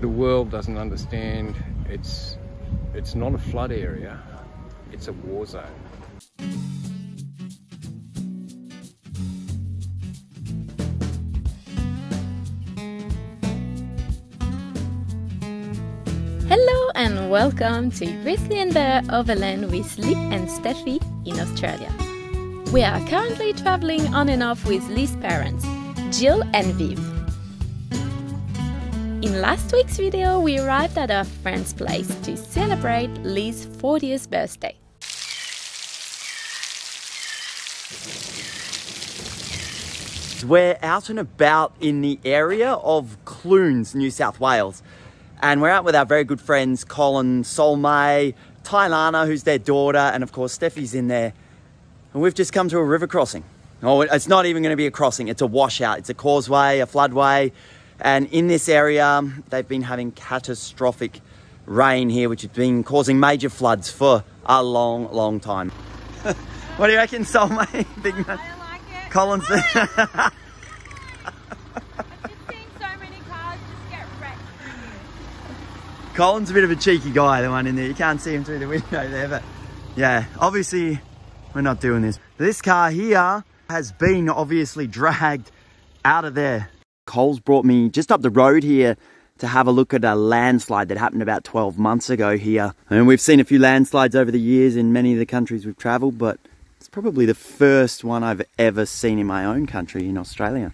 the world doesn't understand it's it's not a flood area, it's a war zone. Hello and welcome to Grizzly and Bear Overland with Lee and Steffi in Australia. We are currently traveling on and off with Lee's parents, Jill and Viv. In last week's video, we arrived at our friend's place to celebrate Lee's 40th birthday. We're out and about in the area of Clunes, New South Wales. And we're out with our very good friends, Colin, Solmay, Tylana, who's their daughter, and of course, Steffi's in there. And we've just come to a river crossing. Oh, it's not even going to be a crossing, it's a washout. It's a causeway, a floodway. And in this area, they've been having catastrophic rain here, which has been causing major floods for a long, long time. what do you reckon, Solmay? Big man. I like it. Colin's I've so many cars just get wrecked through here. Colin's a bit of a cheeky guy, the one in there. You can't see him through the window there, but yeah, obviously we're not doing this. This car here has been obviously dragged out of there. Cole's brought me just up the road here to have a look at a landslide that happened about 12 months ago here. And we've seen a few landslides over the years in many of the countries we've travelled, but it's probably the first one I've ever seen in my own country in Australia.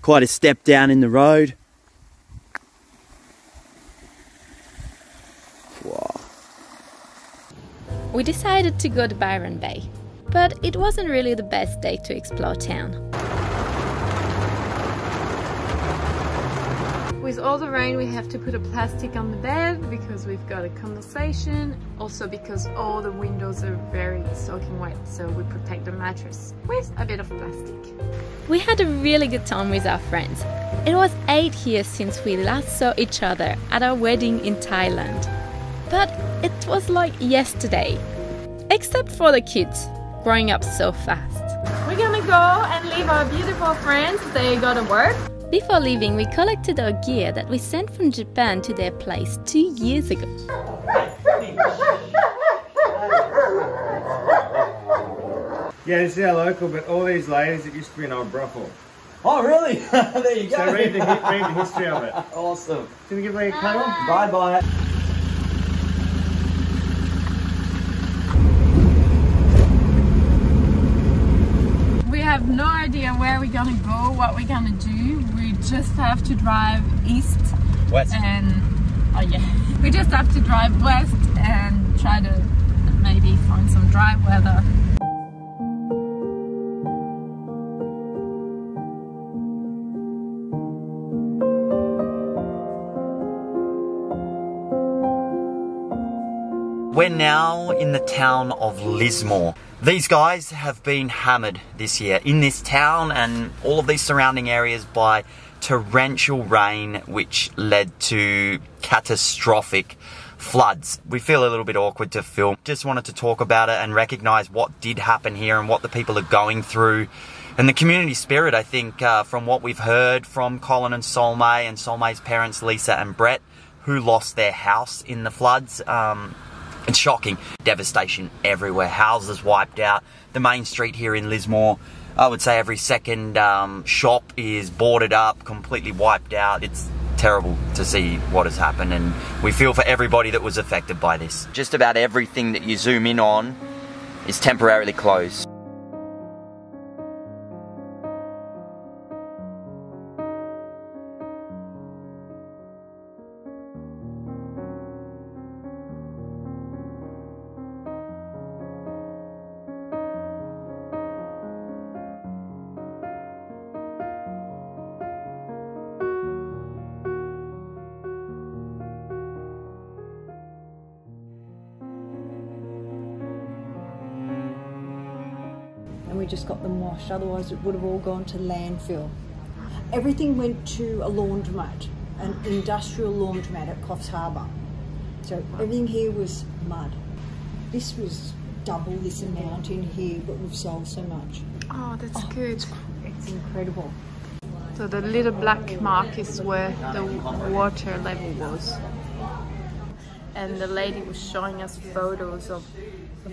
Quite a step down in the road. Wow. We decided to go to Byron Bay, but it wasn't really the best day to explore town. With all the rain, we have to put a plastic on the bed because we've got a condensation. Also because all the windows are very soaking wet, so we protect the mattress with a bit of plastic. We had a really good time with our friends. It was eight years since we last saw each other at our wedding in Thailand. But it was like yesterday. Except for the kids, growing up so fast. We're gonna go and leave our beautiful friends. They go to work. Before leaving, we collected our gear that we sent from Japan to their place two years ago. Yeah, this is our local, but all these ladies, it used to be an old brothel. Oh, really? there you go. So read the, read the history of it. awesome. Can we give Lee a cuddle? Bye bye bye. We have no idea where we're gonna go, what we're gonna do. We just have to drive east West. and oh yeah, we just have to drive west and try to maybe find some dry weather. We're now in the town of Lismore. These guys have been hammered this year in this town and all of these surrounding areas by torrential rain, which led to catastrophic floods. We feel a little bit awkward to film. Just wanted to talk about it and recognize what did happen here and what the people are going through. And the community spirit, I think, uh, from what we've heard from Colin and Solmay and Solmay's parents, Lisa and Brett, who lost their house in the floods. Um, it's shocking. Devastation everywhere. Houses wiped out. The main street here in Lismore, I would say every second um, shop is boarded up, completely wiped out. It's terrible to see what has happened, and we feel for everybody that was affected by this. Just about everything that you zoom in on is temporarily closed. Just got them washed. Otherwise, it would have all gone to landfill. Everything went to a laundromat, an industrial laundromat at Coffs Harbour. So everything here was mud. This was double this amount in here, but we've sold so much. Oh, that's oh, good. It's incredible. So the little black mark is where the water level was. And the lady was showing us photos of, of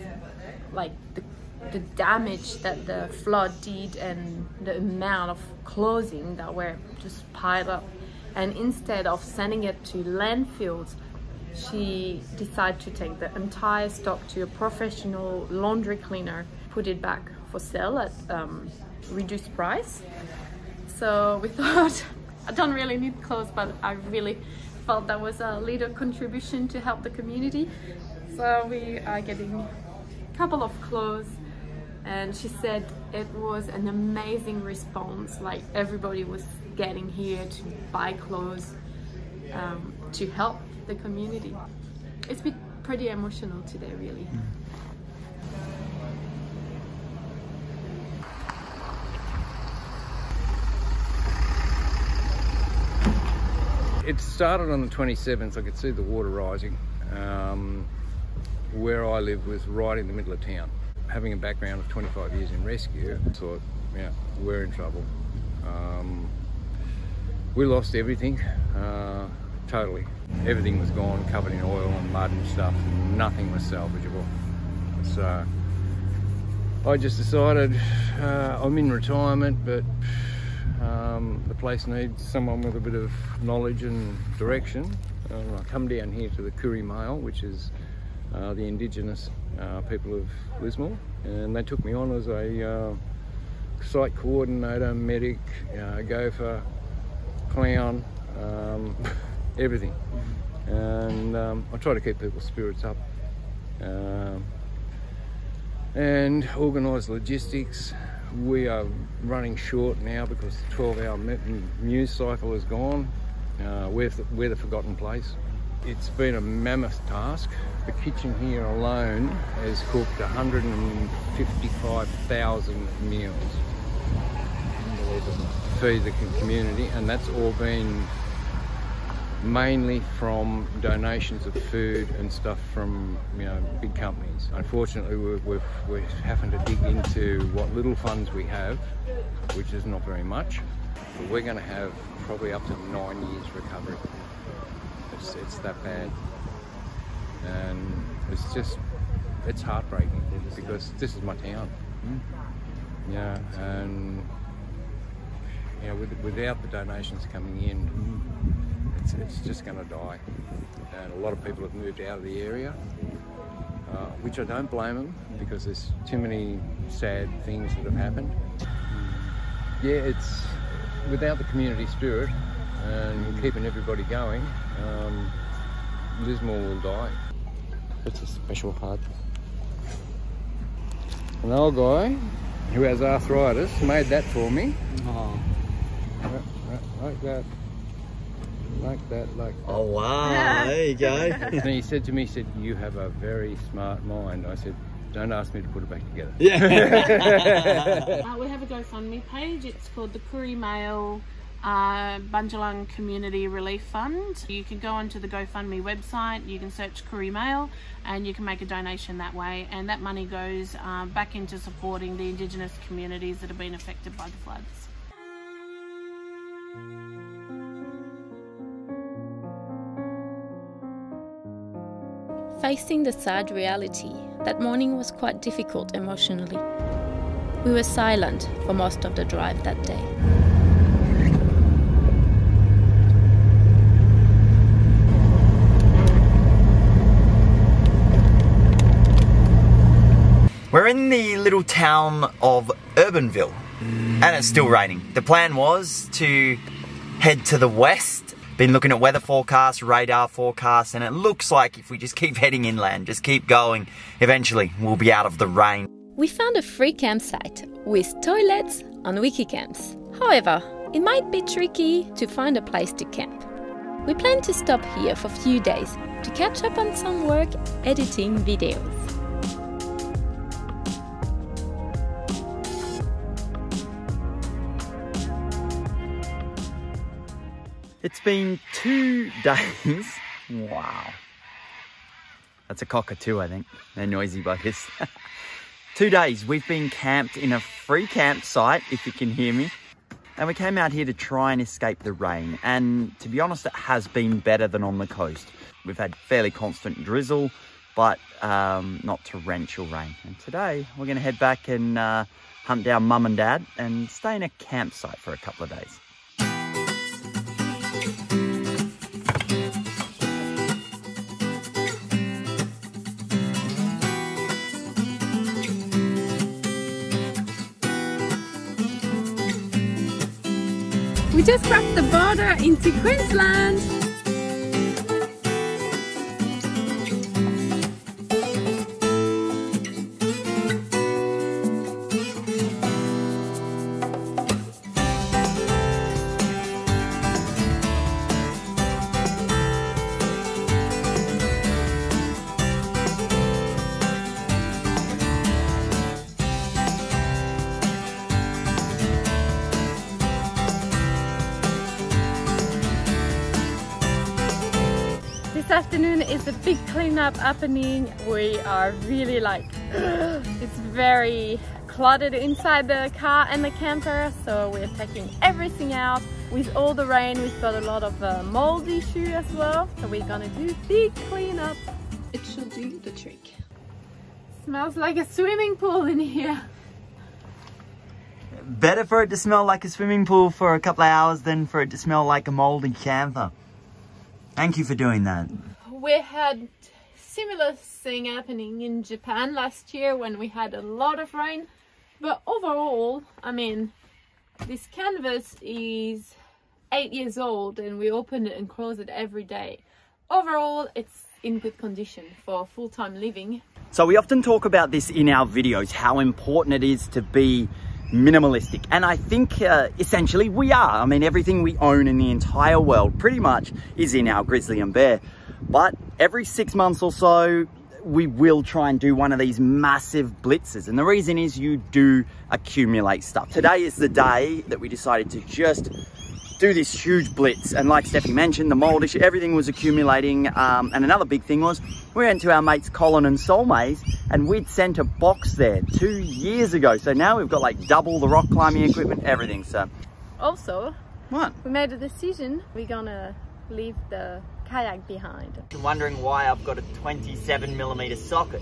like the, the damage that the flood did and the amount of clothing that were just piled up. And instead of sending it to landfills, she decided to take the entire stock to a professional laundry cleaner, put it back for sale at um, reduced price. So we thought, I don't really need clothes, but I really felt that was a little contribution to help the community. So we are getting a couple of clothes and she said it was an amazing response. Like everybody was getting here to buy clothes um, to help the community. It's been pretty emotional today, really. It started on the 27th. I could see the water rising. Um, where I live was right in the middle of town. Having a background of 25 years in rescue, I thought, yeah, we're in trouble. Um, we lost everything, uh, totally. Everything was gone, covered in oil and mud and stuff. And Nothing was salvageable. So I just decided uh, I'm in retirement, but um, the place needs someone with a bit of knowledge and direction. Uh, I come down here to the Koori Mail, which is uh, the indigenous uh, people of Lismore, and they took me on as a uh, site coordinator, medic, uh, gopher, clown, um, everything. And um, I try to keep people's spirits up um, and organise logistics. We are running short now because the 12 hour news cycle is gone. Uh, we're, we're the forgotten place. It's been a mammoth task. The kitchen here alone has cooked 155,000 meals. Unbelievable. Feed the community, and that's all been mainly from donations of food and stuff from you know big companies. Unfortunately, we're, we're, we're having to dig into what little funds we have, which is not very much. But we're going to have probably up to nine years recovery. It's, it's that bad, and it's just it's heartbreaking because this is my town. Yeah, and you know, with, without the donations coming in, it's, it's just going to die. And a lot of people have moved out of the area, uh, which I don't blame them because there's too many sad things that have happened. Yeah, it's without the community spirit and keeping everybody going, um, Lismore will die. It's a special hut. An old guy who has arthritis made that for me. Oh. Right, right, like that like that, like that. Oh wow, there you go. and he said to me, he said, you have a very smart mind. I said, don't ask me to put it back together. Yeah. uh, we have a GoFundMe page. It's called the Koori Mail uh, Bundjalung Community Relief Fund. You can go onto the GoFundMe website, you can search Koori Mail and you can make a donation that way and that money goes uh, back into supporting the Indigenous communities that have been affected by the floods. Facing the sad reality, that morning was quite difficult emotionally. We were silent for most of the drive that day. We're in the little town of Urbenville and it's still raining. The plan was to head to the west. Been looking at weather forecasts, radar forecasts, and it looks like if we just keep heading inland, just keep going, eventually we'll be out of the rain. We found a free campsite with toilets on Wikicamps. However, it might be tricky to find a place to camp. We plan to stop here for a few days to catch up on some work editing videos. It's been two days. Wow. That's a cockatoo, I think. They're noisy buggers. two days. We've been camped in a free campsite, if you can hear me. and we came out here to try and escape the rain. And to be honest, it has been better than on the coast. We've had fairly constant drizzle, but um, not torrential rain. And today we're going to head back and uh, hunt down mum and dad and stay in a campsite for a couple of days. We just crossed the border into Queensland. Afternoon is a big cleanup happening. We are really like, it's very cluttered inside the car and the camper, so we're taking everything out. With all the rain, we've got a lot of uh, mold issue as well, so we're gonna do big cleanup. It should do the trick. Smells like a swimming pool in here. Better for it to smell like a swimming pool for a couple of hours than for it to smell like a moldy camper. Thank you for doing that. We had similar thing happening in Japan last year when we had a lot of rain. But overall, I mean, this canvas is eight years old and we open it and close it every day. Overall, it's in good condition for full-time living. So we often talk about this in our videos, how important it is to be minimalistic. And I think uh, essentially we are. I mean, everything we own in the entire world pretty much is in our grizzly and bear. But every six months or so, we will try and do one of these massive blitzes. And the reason is you do accumulate stuff. Today is the day that we decided to just do this huge blitz. And like Steffi mentioned, the mold issue, everything was accumulating. Um, and another big thing was we went to our mates Colin and Solmays and we'd sent a box there two years ago. So now we've got like double the rock climbing equipment, everything. So Also, what? we made a decision. We're gonna leave the kayak behind. You're wondering why I've got a 27 millimeter socket.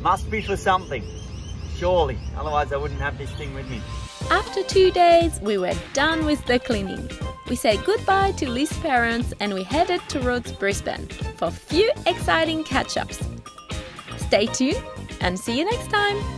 Must be for something. Surely, otherwise I wouldn't have this thing with me. After two days, we were done with the cleaning. We said goodbye to Lee's parents and we headed towards Brisbane for a few exciting catch ups. Stay tuned and see you next time!